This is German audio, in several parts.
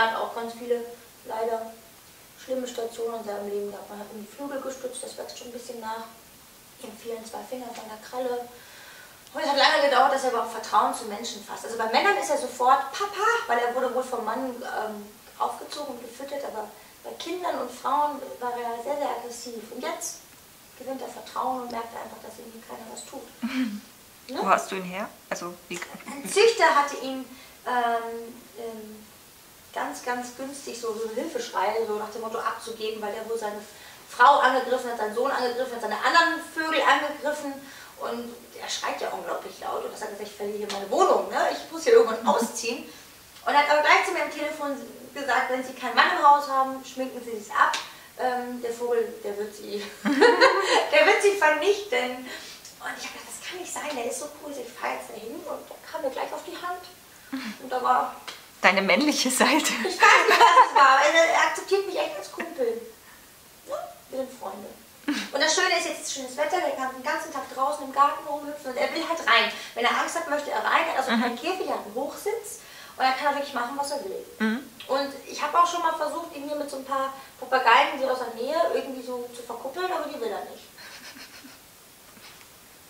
er hat auch ganz viele, leider, schlimme Stationen in seinem Leben gehabt. Man hat ihm die Flügel gestützt, das wächst schon ein bisschen nach. Ihm fehlen zwei Finger von der Kralle. Und es hat lange gedauert, dass er überhaupt Vertrauen zu Menschen fasst. Also bei Männern ist er sofort Papa, weil er wurde wohl vom Mann ähm, aufgezogen und gefüttert, aber bei Kindern und Frauen war er sehr, sehr aggressiv. Und jetzt gewinnt er Vertrauen und merkt einfach, dass ihm keiner was tut. Ne? Wo hast du ihn her? Also, wie? Ein Züchter hatte ihn ähm, ähm, ganz, ganz günstig so, so Hilfeschreie, so nach dem Motto abzugeben, weil er wohl seine Frau angegriffen hat, seinen Sohn angegriffen hat, seine anderen Vögel angegriffen und er schreit ja unglaublich laut und das hat gesagt, ich verliere hier meine Wohnung, ne? ich muss hier irgendwann ausziehen. Und er hat aber gleich zu mir am Telefon gesagt, wenn Sie keinen Mann im Haus haben, schminken Sie sich ab. Ähm, der Vogel, der wird Sie, der wird Sie vernichten. Und ich habe gedacht, das kann nicht sein, der ist so cool, ich fahre jetzt dahin und der kam mir gleich auf die Hand. Und da war... Deine männliche Seite. Ich weiß nicht, was es war. Er akzeptiert mich echt als Kumpel. Ja, wir sind Freunde. Und das Schöne ist, jetzt ist schönes Wetter, der kann den ganzen Tag draußen im Garten rumhüpfen und er will halt rein. Wenn er Angst hat, möchte er rein. Er hat also mhm. keinen Käfig, er hat einen Hochsitz und er kann wirklich machen, was er will. Mhm. Und ich habe auch schon mal versucht, ihn hier mit so ein paar Papageien, die aus der Nähe, irgendwie so zu verkuppeln, aber die will er nicht.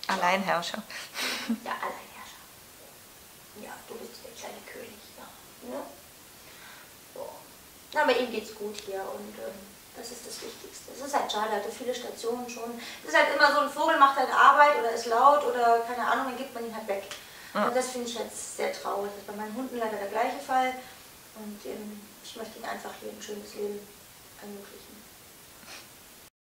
Alleinherrscher. Ja, Alleinherrscher. Ja, du bist der kleine König. Ja. Ne? So. Na, mit ihm geht's gut hier und ähm, das ist das Wichtigste. Es ist halt schade, hatte viele Stationen schon. Es ist halt immer so, ein Vogel macht halt Arbeit oder ist laut oder keine Ahnung, dann gibt man ihn halt weg. Ja. Und das finde ich jetzt sehr traurig. Das ist bei meinen Hunden leider der gleiche Fall. Und ähm, ich möchte ihnen einfach hier ein schönes Leben ermöglichen.